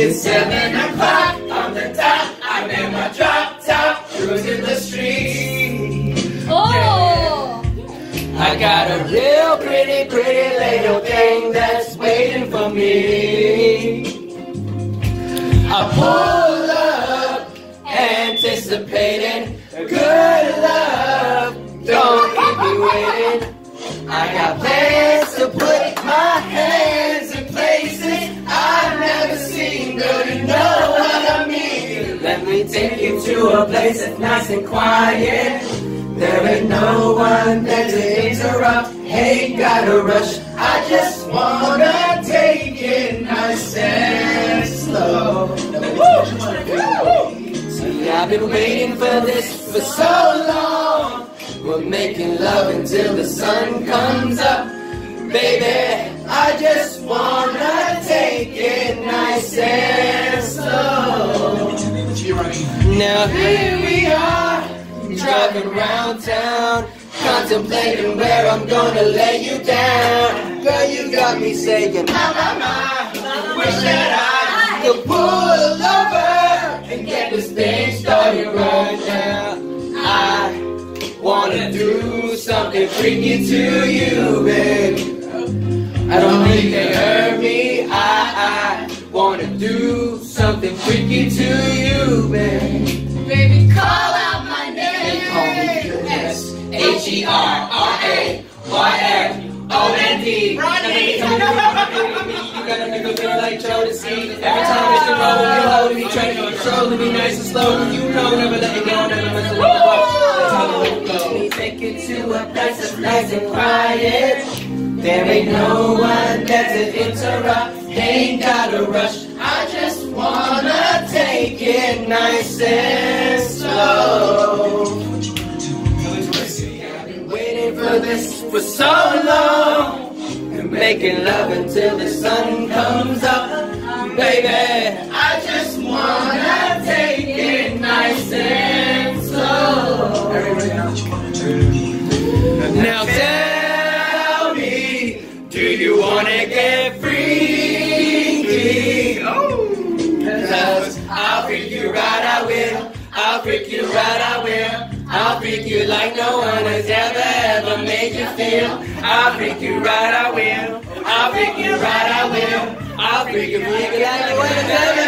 It's seven o'clock on the dot. I'm in my drop top, cruising the street. Oh! I got a real pretty, pretty little thing that's waiting for me. I pull up, anticipating good love. Don't keep me waiting. I got plans me take you to a place that's nice and quiet. There ain't no one there to interrupt. Ain't gotta rush. I just wanna take it nice and slow. See, I've been waiting for this for so long. We're making love until the sun comes up. Baby, I just wanna Here we are, driving around town, contemplating where I'm gonna lay you down. Girl, you got me saying, my, my, my, wish that I could pull over and get this thing started right now. I wanna do something freaky to you, baby. I don't think they hurt me. I, I wanna do something freaky to you, baby. Baby, call out my name. call me name! S H E R R A Y F O N D. Rodney. You gotta make a like Jodeci. Every time it's the road, you hold me, trying to control me nice and slow. You know, never let it go, never let it go. Let me take it to a place that's nice and quiet. There ain't no one there to interrupt. Ain't gotta rush. I just wanna take it nice and slow. I've been waiting for this for so long. And making love until the sun comes up. Baby, I just wanna take it nice and slow. Now tell me, do you wanna get freaky? Oh, cause I'll you. I'll freak you right, I will. I'll freak you like no one has ever, ever made you feel. I'll freak you right, I will. I'll freak you right, I will. I'll freak you, freak you like no one has ever